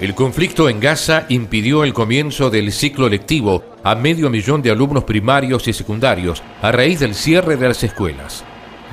El conflicto en Gaza impidió el comienzo del ciclo lectivo a medio millón de alumnos primarios y secundarios a raíz del cierre de las escuelas.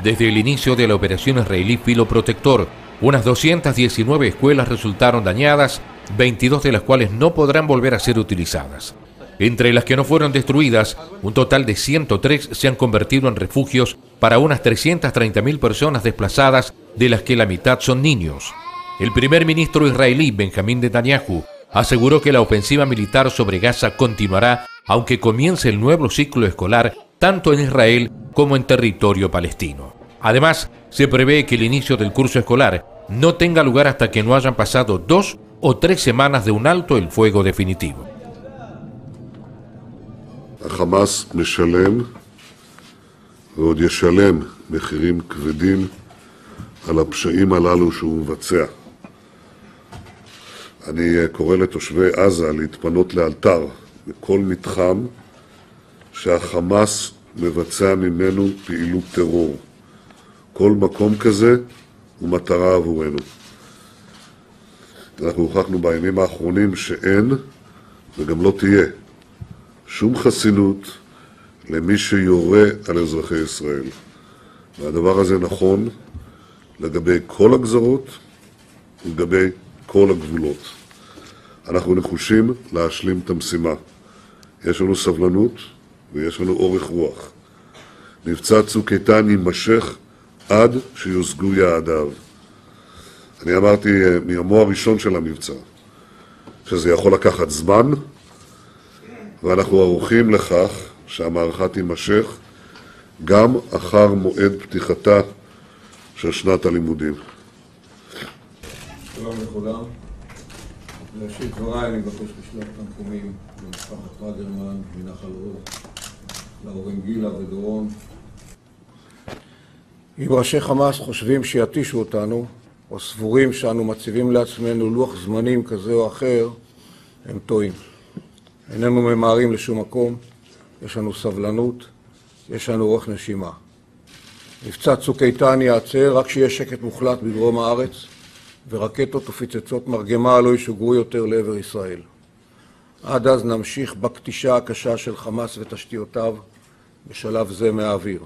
Desde el inicio de la operación israelí Filo Protector, unas 219 escuelas resultaron dañadas, 22 de las cuales no podrán volver a ser utilizadas. Entre las que no fueron destruidas, un total de 103 se han convertido en refugios para unas 330.000 personas desplazadas, de las que la mitad son niños. El primer ministro israelí Benjamín Netanyahu aseguró que la ofensiva militar sobre Gaza continuará aunque comience el nuevo ciclo escolar tanto en Israel como en territorio palestino. Además, se prevé que el inicio del curso escolar no tenga lugar hasta que no hayan pasado dos o tres semanas de un alto el fuego definitivo. אני קורא לתושבי עזה להתפנות לאלתר בכל מתחם שהחמאס מבצע ממנו פעילות טרור. כל מקום כזה הוא מטרה עבורנו. אנחנו הוכחנו בימים האחרונים שאין וגם לא תהיה שום חסינות למי שיורה על אזרחי ישראל. והדבר הזה נכון לגבי כל הגזרות ולגבי כל הגבולות. אנחנו נחושים להשלים את המשימה. יש לנו סבלנות ויש לנו אורך רוח. מבצע צוק איתן יימשך עד שיושגו יעדיו. אני אמרתי מיומו הראשון של המבצע שזה יכול לקחת זמן, ואנחנו ערוכים לכך שהמערכה תימשך גם אחר מועד פתיחתה של שנת הלימודים. שלום לכולם. בראשית דבריי אני מבקש לשלוח תנחומים למשפחת רגרמן מנחל עוז, להורים גילה ודורון. אם ראשי חמאס חושבים שיתישו אותנו, או סבורים שאנו מציבים לעצמנו לוח זמנים כזה או אחר, הם טועים. איננו ממהרים לשום מקום, יש לנו סבלנות, יש לנו אורך נשימה. מבצע צוק איתן ייעצר רק כשיהיה שקט מוחלט בדרום הארץ, ורקטות ופצצות מרגמה לא ישוגרו יותר לעבר ישראל. עד אז נמשיך בכתישה הקשה של חמאס ותשתיותיו, בשלב זה מהאוויר.